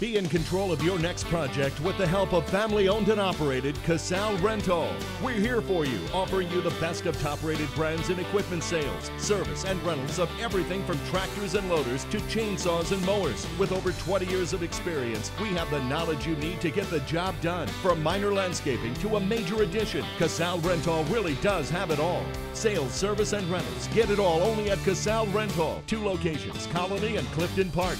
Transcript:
Be in control of your next project with the help of family owned and operated Casale Rent-All. We're here for you, offering you the best of top rated brands in equipment sales, service, and rentals of everything from tractors and loaders to chainsaws and mowers. With over 20 years of experience, we have the knowledge you need to get the job done. From minor landscaping to a major addition, Casale Rent-All really does have it all. Sales, service, and rentals. Get it all only at Casale Rent-All. Two locations, Colony and Clifton Park.